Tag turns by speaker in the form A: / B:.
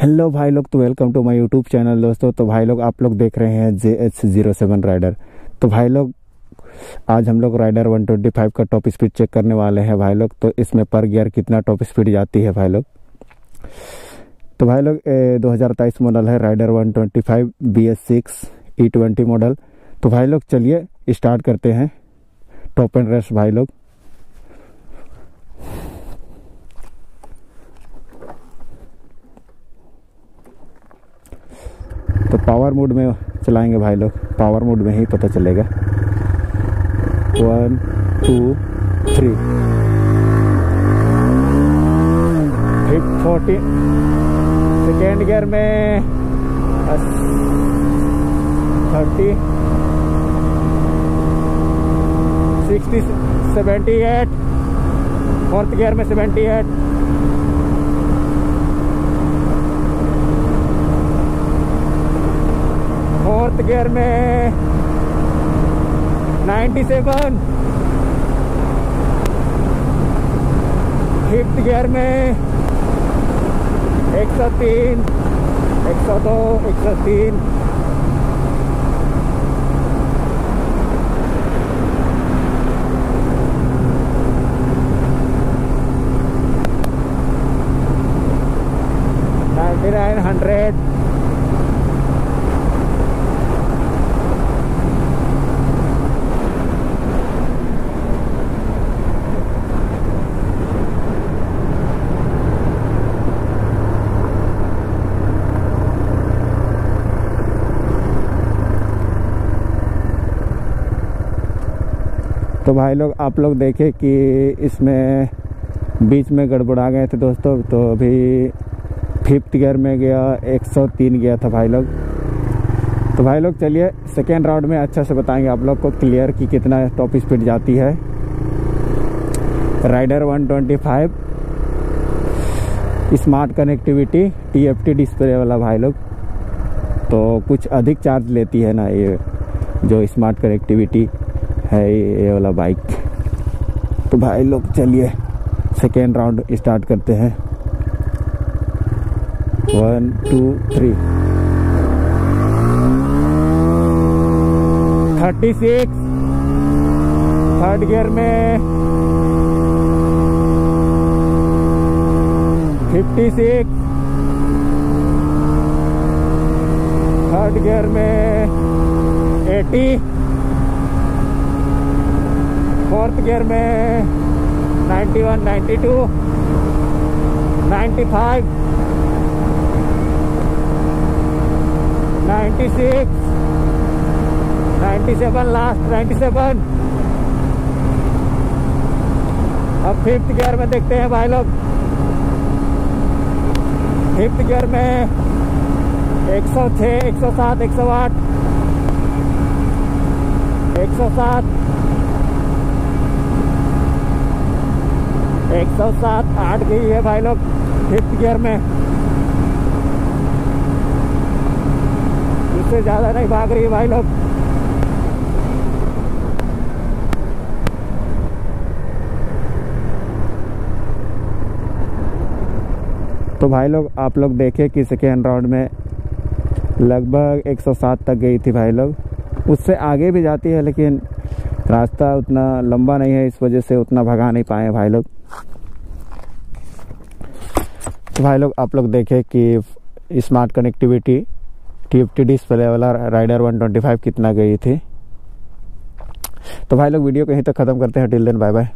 A: Hello भाई लोग तो welcome to my YouTube channel दोस्तों। तो भाई लोग, आप लोग देख रहे हैं J H zero seven Raider तो भाई लोग, आज हम लोग राइडर 125 का टॉप स्पीड चेक करने वाले हैं भाई लोग। तो इसमें पर गियर कितना टॉप स्पीड जाती है भाई लोग? तो भाई लोग दो हज़ार तेईस मॉडल है Raider 125 B S six E twenty model तो भाई लोग, चलिए स्टार्ट करते हैं। टॉप एंड रेस्ट भाई लोग। तो पावर मोड में चलाएँगे भाई लोग। पावर मोड में ही पता चलेगा। One two three forty second gear में thirty sixty seventy eight fourth gear में सेवेंटी एट फोर्थ गियर में 97 फिफ्थ गियर में 103 102 103 99 100 तो भाई लोग, आप लोग देखे कि इसमें बीच में गड़बड़ा गए थे दोस्तों। तो अभी फिफ्थ गियर में गया 103 गया था भाई लोग। तो भाई लोग, चलिए सेकेंड राउंड में अच्छा से बताएँगे आप लोग को क्लियर कि कितना टॉप स्पीड जाती है। Raider 125 smart connectivity TFT display वाला भाई लोग। तो कुछ अधिक चार्ज लेती है ना ये, जो स्मार्ट कनेक्टिविटी है ये वाला बाइक तो भाई लोग चलिए सेकेंड राउंड स्टार्ट करते हैं। One two three thirty six third gear में। फिफ्टी सिक्स थर्ड गियर में। एटी फोर्थ गियर में 91, 92, 95, 96, 97 लास्ट 97 अब फिफ्थ गियर में देखते हैं भाई लोग। फिफ्थ गियर में 106, 107, 108, 107 एक सौ सात आठ गई है भाई लोग फिफ्थ गियर में। इससे ज़्यादा नहीं भाग रही है भाई लोग। तो भाई लोग, आप लोग देखे कि सेकेंड राउंड में लगभग 107 तक गई थी भाई लोग। उससे आगे भी जाती है, लेकिन रास्ता उतना लंबा नहीं है, इस वजह से उतना भगा नहीं पाए भाई लोग। तो भाई लोग, आप लोग देखें कि smart connectivity T F display वाला राइडर 125 कितना गई थी? तो भाई लोग वीडियो कहीं तक ख़त्म करते हैं। Till then bye bye